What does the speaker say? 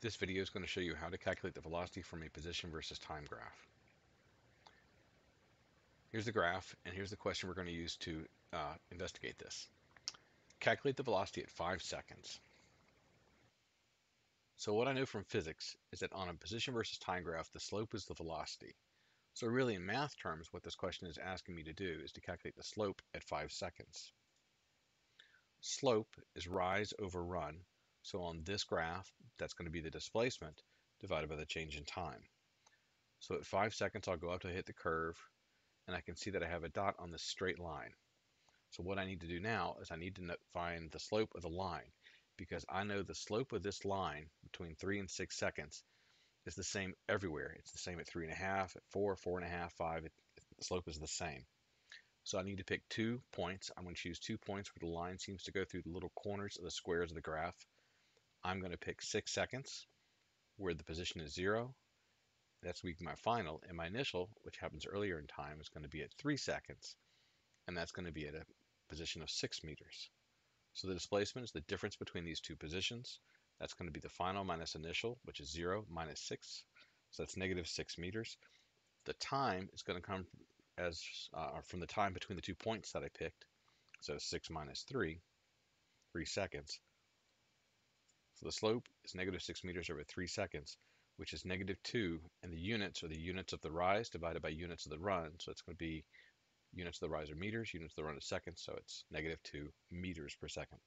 This video is going to show you how to calculate the velocity from a position versus time graph. Here's the graph, and here's the question we're going to use to uh, investigate this. Calculate the velocity at 5 seconds. So what I know from physics is that on a position versus time graph, the slope is the velocity. So really in math terms, what this question is asking me to do is to calculate the slope at 5 seconds. Slope is rise over run, so on this graph, that's going to be the displacement divided by the change in time. So at five seconds, I'll go up to hit the curve, and I can see that I have a dot on this straight line. So what I need to do now is I need to find the slope of the line, because I know the slope of this line between three and six seconds is the same everywhere. It's the same at three and a half, at four, four and a half, five, it, the slope is the same. So I need to pick two points. I'm going to choose two points where the line seems to go through the little corners of the squares of the graph. I'm going to pick six seconds where the position is zero. That's going to be my final. And my initial, which happens earlier in time, is going to be at three seconds. And that's going to be at a position of six meters. So the displacement is the difference between these two positions. That's going to be the final minus initial, which is zero minus six. So that's negative six meters. The time is going to come as uh, from the time between the two points that I picked. So six minus three, three seconds. So the slope is negative 6 meters over 3 seconds, which is negative 2, and the units are the units of the rise divided by units of the run. So it's going to be units of the rise are meters, units of the run is seconds, so it's negative 2 meters per second.